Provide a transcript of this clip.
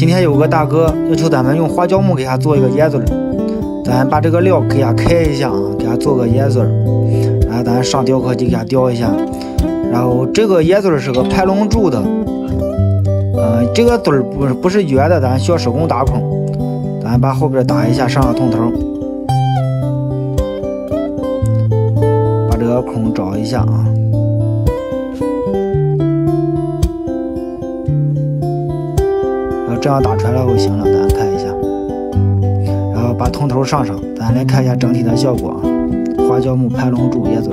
今天有个大哥要求咱们用花椒木给他做一个椰子咱把这个料给他开一下啊，给他做个椰子然后咱上雕刻机给他雕一下。然后这个椰子是个排龙柱的，呃，这个嘴儿不不是圆的，咱需要手工打孔。咱把后边打一下，上个通头，把这个孔找一下啊。这样打出来了就行了，咱看一下。然后把铜头上上，咱来看一下整体的效果啊。花椒木盘龙柱叶子。